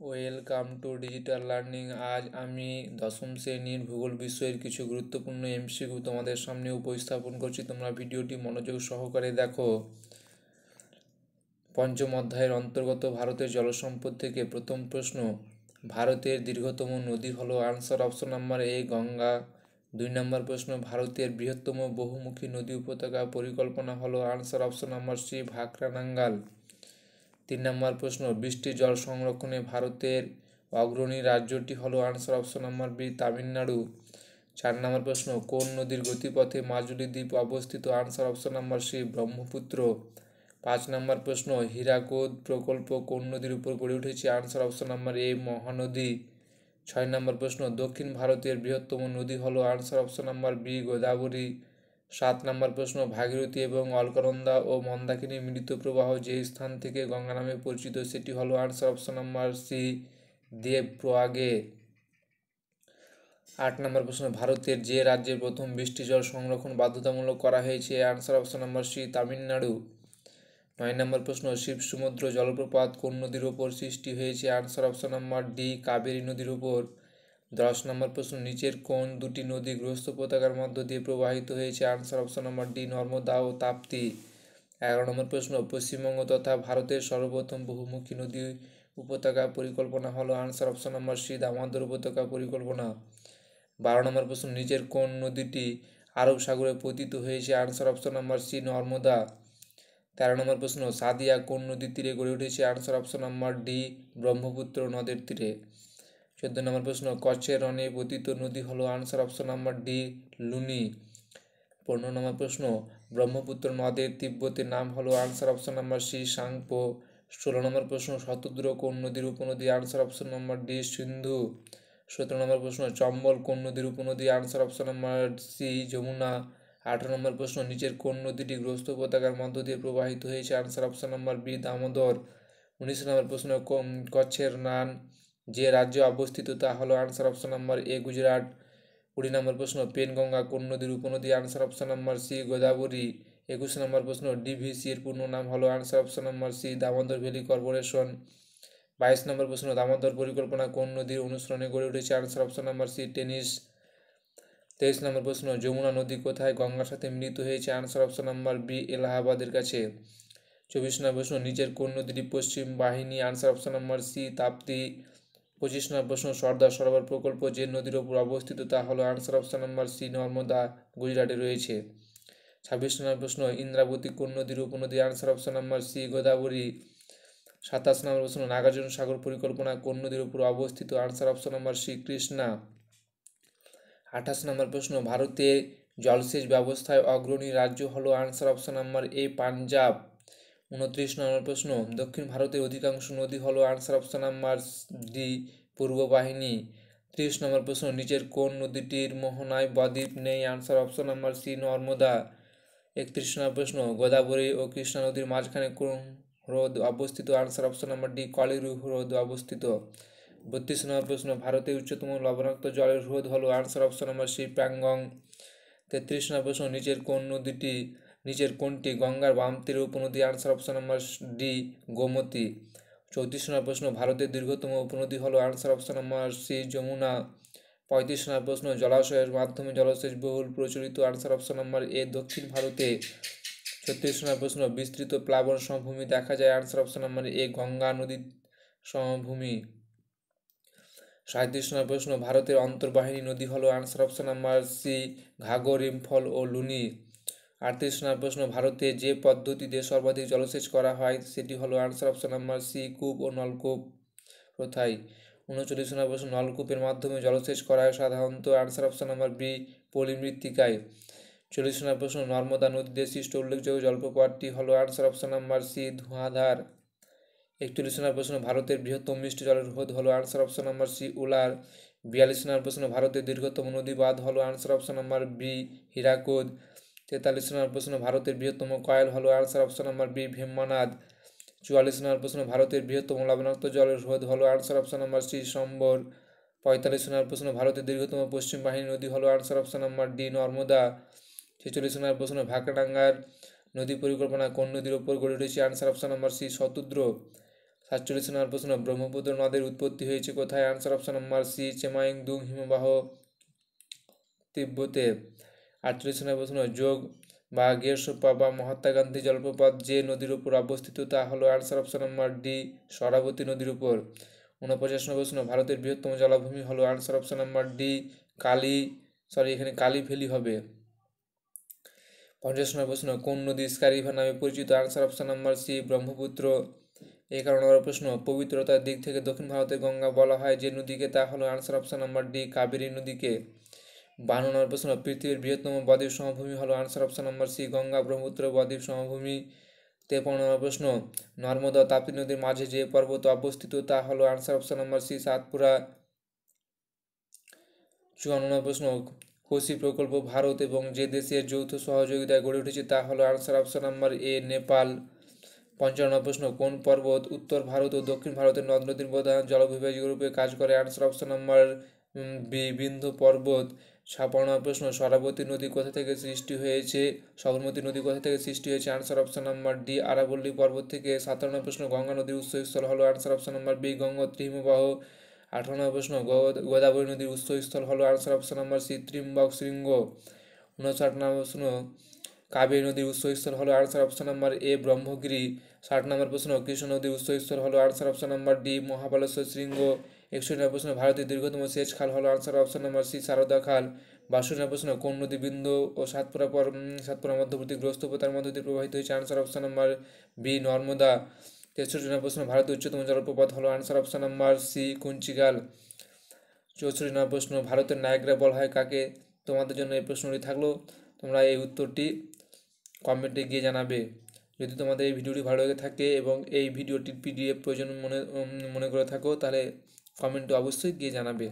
Welcome to digital learning আজ আমি দশম শ্রেণির ভূগোল বিষয়ের কিছু গুরুত্বপূর্ণ এমসিকিউ তোমাদের সামনে উপস্থাপন করছি। তোমরা ভিডিওটি মনোযোগ সহকারে দেখো। পঞ্চম অধ্যায়ের অন্তর্গত ভারতের জলসম্পদ থেকে প্রথম প্রশ্ন। ভারতের দীর্ঘতম নদী হলো answer option number A Ganga. দুই নম্বর প্রশ্ন, ভারতের বৃহত্তম বহুমুখী নদী উপত্যকা পরিকল্পনা হলো answer option number C Bhakranangal. তিন নম্বর প্রশ্ন বৃষ্টির জল সংরক্ষণে ভারতের অগ্রণী রাজ্যটি হলো answer option number B, Tamil Nadu. চার নম্বর প্রশ্ন, কোন নদীর গতিপথে মাজুলি দ্বীপ অবস্থিত? Answer option number C, Brahmaputra. পাঁচ নম্বর প্রশ্ন, হীরাকুদ প্রকল্প কোন নদীর উপর গড়ে উঠেছে? Answer option number A, Mahanadi. ছয় নম্বর প্রশ্ন, দক্ষিণ ভারতের বৃহত্তম নদী হলো? Answer option number B, Godavari. সাত নম্বর প্রশ্ন, ভাগীরথী এবং অলকনন্দা ও মন্দাকিনী মিলিত প্রবাহ যে স্থান থেকে গঙ্গা নামে পরিচিত, সেটি হলো answer option number C Dev প্রয়াগে আট নম্বর প্রশ্ন, ভারতের যে রাজ্যে প্রথম বৃষ্টি জল সংরক্ষণ বাধ্যতামূলক করা হয়েছে, answer option number C, Tamil Nadu. নয় নম্বর প্রশ্ন, শিব সমুদ্র জলপ্রপাত কোন নদীর ওপর সৃষ্টি হয়েছে? Answer option number D, Kaveri নদীর উপর। দশ নম্বর প্রশ্ন, নিচের কোন দুটি নদী গৃহস্থ পতাকার মধ্য দিয়ে প্রবাহিত হয়েছে? Answer option number D Narmada ও তাপ্তি। এগারো নম্বর প্রশ্ন, পশ্চিমবঙ্গ তথা ভারতের সর্বপ্রথম বহুমুখী নদী উপত্যকা পরিকল্পনা হলো। Answer option number C Damodar উপত্যকা পরিকল্পনা। বারো নম্বর প্রশ্ন, নিচের কোন নদীটি আরব সাগরে পতিত হয়েছে? Answer option number C Narmada. তেরো নম্বর প্রশ্ন, সাদিয়া কোন নদীর তীরে গড়ে উঠেছে? Answer option number D Brahmaputra নদের তীরে। চোদ্দ নম্বর প্রশ্ন, কচ্ছের রনে পতিত নদী হলো answer option number D Luni. পনেরো নম্বর প্রশ্ন, ব্রহ্মপুত্র নদের তিব্বতের নাম হলো answer option number C Tsangpo. ষোলো নম্বর প্রশ্ন শতদ্র কোন নদীর উপনদী answer option number D Sindhu? সতেরো নম্বর প্রশ্ন, চম্বল কোন নদীর উপনদী answer option number C Yamuna? আঠারো নম্বর প্রশ্ন, নিচের কোন নদীটি গ্রস্ত উপত্যকার মধ্য দিয়ে প্রবাহিত হয়েছে answer option number B Damodar? উনিশ নম্বর প্রশ্ন কচ্ছের নান? যে রাজ্যে অবস্থিত, তা হলো answer option number A Gujarat কুড়ি নম্বর প্রশ্ন পেনগঙ্গা কোন নদীর উপনদী? Answer option number C Godavari একুশ নম্বর প্রশ্ন ডিভিসি এর পূর্ণ নাম হলো answer option number C Damodar valley corporation বাইশ নম্বর প্রশ্ন দামোদর পরিকল্পনা কোন নদীর অনুসরণে গড়ে উঠেছে? Answer option number C tennis তেইশ নম্বর প্রশ্ন, যমুনা নদী কোথায় গঙ্গার সাথে মিলিত হয়েছে? আনসার অপশন নাম্বার বি এলাহাবাদের কাছে। চব্বিশ নম্বর প্রশ্ন নিচের কোন নদীটি পশ্চিম বাহিনী? Answer option number C Tapti. পঁচিশ নম্বর প্রশ্ন, সর্দার সরোবর প্রকল্প যে নদীর ওপর অবস্থিত তা হলো answer option number C Narmada, গুজরাটে রয়েছে। ছাব্বিশ নম্বর প্রশ্ন, ইন্দ্রাবতী কোন নদীর উপনদী? Answer option number C Godavari. সাতাশ নম্বর প্রশ্ন, নাগার্জুন সাগর পরিকল্পনা কোন নদীর উপর অবস্থিত? Answer option number C Krishna. আঠাশ নম্বর প্রশ্ন, ভারতে জলসেচ ব্যবস্থায় অগ্রণী রাজ্য হলো answer option number A Punjab. উনত্রিশ নম্বর প্রশ্ন, দক্ষিণ ভারতের অধিকাংশ নদী হলো আনসার অপশন নাম্বার ডি, পূর্ব বাহিনী। ত্রিশ নম্বর প্রশ্ন, নিচের কোন নদীটির মোহনায় বদ্বীপ নেই? Answer option number C, Narmada. একত্রিশ নম্বর প্রশ্ন, গোদাবরী ও কৃষ্ণা নদীর মাঝখানে কোন হ্রদ অবস্থিত? Answer option number D, Kolleru হ্রদ অবস্থিত। বত্রিশ নম্বর প্রশ্ন ভারতের উচ্চতম লবণাক্ত জলের হ্রদ হলো? Answer option number C Pangong তেত্রিশ নম্বর প্রশ্ন, নিচের কোন নদীটি নিচের কোনটি গঙ্গার বাম তীরে উপনদী answer option number D, Gomti. চৌত্রিশ নম্বর প্রশ্ন, ভারতের দীর্ঘতম উপনদী হলো answer option number C, Yamuna. পঁয়ত্রিশ নম্বর প্রশ্ন, জলাশয়ের মাধ্যমে জলসেচ বহুল প্রচলিত আনসার অপশন নাম্বার এ, দক্ষিণ ভারতে। ছত্রিশ নম্বর প্রশ্ন, বিস্তৃত প্লাবন সমভূমি দেখা যায় answer option number A, Ganga নদীর সমভূমি। সাঁত্রিশ নম্বর প্রশ্ন, ভারতের অন্তর্বাহিনী নদী হলো answer option number C Ghaggar Imphal ও লুনি। আটত্রিশ নম্বর প্রশ্ন, ভারতে যে পদ্ধতিতে সর্বাধিক জলসেচ করা হয়, সেটি হলো আনসার অপশন নাম্বার সি কূপ ও নলকূপ। প্রথায় উনচল্লিশ নম্বর প্রশ্ন, নলকূপের মাধ্যমে জলসেচ করা হয় সাধারণত আনসার অপশন নাম্বার বি পলিমৃত্তিকায়। চল্লিশ নম্বর প্রশ্ন, নর্মদা নদীতে সৃষ্ট উল্লেখযোগ্য জলপ্রপাতটি হলো answer option number C Dhuandhar. একচল্লিশ নম্বর প্রশ্ন, ভারতের বৃহত্তম মিষ্টি জলের হ্রদ হলো answer option number C Wular. বিয়াল্লিশ নম্বর প্রশ্ন, ভারতের দীর্ঘতম নদী বাঁধ হলো answer option number B Hirakud. তেতাল্লিশ নম্বর প্রশ্ন ভারতের বৃহত্তম কয়েল হলো আনসার অপশন নাম্বার বি ভীমনাদ চুয়াল্লিশ নম্বর প্রশ্ন ভারতের বৃহত্তম লবণাক্ত জলের হ্রদ হলো answer option number C Sambhar. পঁয়তাল্লিশ নম্বর প্রশ্ন ভারতের দীর্ঘতম পশ্চিম বাহিনী নদী হলো answer option number D Narmada. ছেচল্লিশ নম্বর প্রশ্ন ভাকরাডাঙ্গার নদী পরিকল্পনা কোন নদীর ওপর গড়ে উঠেছে answer option number C Shatadru. সাতচল্লিশ নম্বর প্রশ্ন ব্রহ্মপুত্র নদের উৎপত্তি হয়েছে কোথায় answer option number C Chemayungdung হিমবাহ তিব্বতে। আটচল্লিশ নম্বর প্রশ্ন, যোগ বা গেরসোপা বা মহাত্মা গান্ধী জলপ্রপাত যে নদীর উপর অবস্থিত, তা হলো answer option number D Sharavati নদীর উপর। উনপঞ্চাশ নম্বর প্রশ্ন, ভারতের বৃহত্তম জলাভূমি হলো answer option number D Kali sorry এখানে কালী ভ্যালি হবে। পঞ্চাশ নম্বর প্রশ্ন, কোন নদী স্কারিভা নামে পরিচিত? Answer option number C Brahmaputra. এগারো নম্বর প্রশ্ন, পবিত্রতার দিক থেকে দক্ষিণ ভারতের গঙ্গা বলা হয় যে নদীকে, তা হলো answer option number D Kaveri নদীকে। বান্ন নম্বর প্রশ্ন, পৃথিবীর বৃহত্তম বদ্বীপ সমভূমি হলো answer option number C Ganga, Brahmaputra বদ্বীপ সমভূমি। তেপন্ন নম্বর প্রশ্ন, নর্মদা তাপি নদীর মাঝে যে পর্বত অবস্থিত, তা হলো answer option number C Satpura. চুয়ান্ন নম্বর প্রশ্ন কোশি প্রকল্প ভারত এবং যে দেশের যৌথ সহযোগিতায় গড়ে উঠেছে, তা হলো answer option number A Nepal. পঞ্চান্ন প্রশ্ন, কোন পর্বত উত্তর ভারত ও দক্ষিণ ভারতের নদ নদীর প্রধান জলবিভাজিক রূপে কাজ করে? আনসার অপশন নাম্বার বি, বিন্দু পর্বত ছাপান্ন প্রশ্ন সরাবতী নদী কোথা থেকে সৃষ্টি হয়েছে? সবরমতী নদী কোথা থেকে সৃষ্টি হয়েছে? আনসার অপশন নাম্বার ডি আরাবল্লী পর্বত থেকে। সাতান্ন প্রশ্ন, গঙ্গা নদীর উৎসস্থল হলো। Answer option number B Gangotri হিমবাহ। আঠান্ন প্রশ্ন গোদাবরী নদীর উৎসস্থল হলো। Answer option number C Trimbak শৃঙ্গ। উনষাট নম্বর প্রশ্ন, কাবেরী নদীর উৎসস্থল হলো। Answer option number A Brahmagiri. ষাট নম্বর প্রশ্ন, কৃষ্ণ নদীর উৎসস্থল হলো। Answer option number D Mahabaleshwar শৃঙ্গ। একষট্টি প্রশ্ন, ভারতের দীর্ঘতম সেচ খাল হলো answer option number C Sarda খাল। বাষট্টি প্রশ্ন, কোন নদী বিন্দু ও সাতপুরা পর সাতপুরা মধ্যবর্তী গ্রস্তপতার মধ্য দিয়ে প্রবাহিত হয়েছে? Answer option number B Narmada. তেষট্টি নম্বর প্রশ্ন, ভারতের উচ্চতম জলপ্রপাত হলো answer option number C Kunchikal. চৌষট্টি নম্বর প্রশ্ন, ভারতের নায়করা বলা হয় কাকে? তোমাদের জন্য এই প্রশ্নটি থাকল। তোমরা এই উত্তরটি কমেন্টে গিয়ে জানাবে। যদি তোমাদের এই ভিডিওটি ভালো লেগে থাকে এবং এই ভিডিওটির পিডিএফ প্রয়োজন মনে মনে করে থাকো, তাহলে কমেন্টে অবশ্যই গিয়ে জানাবে।